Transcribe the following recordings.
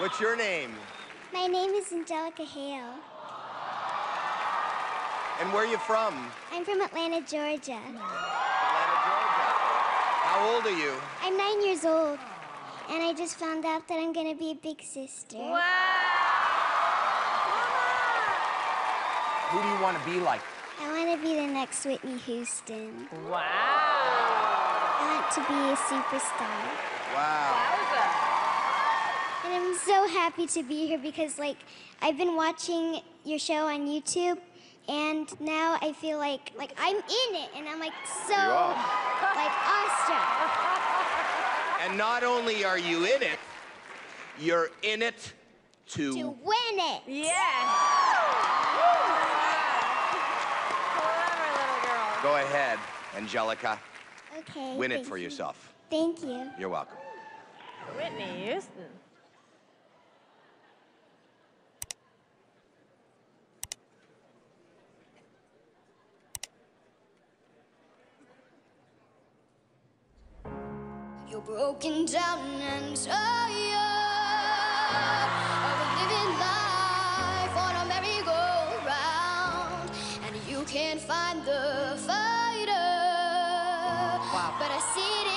What's your name? My name is Angelica Hale. And where are you from? I'm from Atlanta, Georgia. Atlanta, Georgia. How old are you? I'm nine years old, and I just found out that I'm gonna be a big sister. Wow! Who do you want to be like? I want to be the next Whitney Houston. Wow. I want to be a superstar. Wow. And I'm so happy to be here because, like, I've been watching your show on YouTube, and now I feel like, like I'm in it, and I'm like so, like, awestruck. And not only are you in it, you're in it to, To win it. Yeah. Clever little girl. go ahead, Angelica. Okay. Win it for you. yourself. Thank you. You're welcome. Whitney Houston. You're broken down and tired of living life on a merry-go-round, and you can't find the fighter. But I see it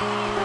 Wow.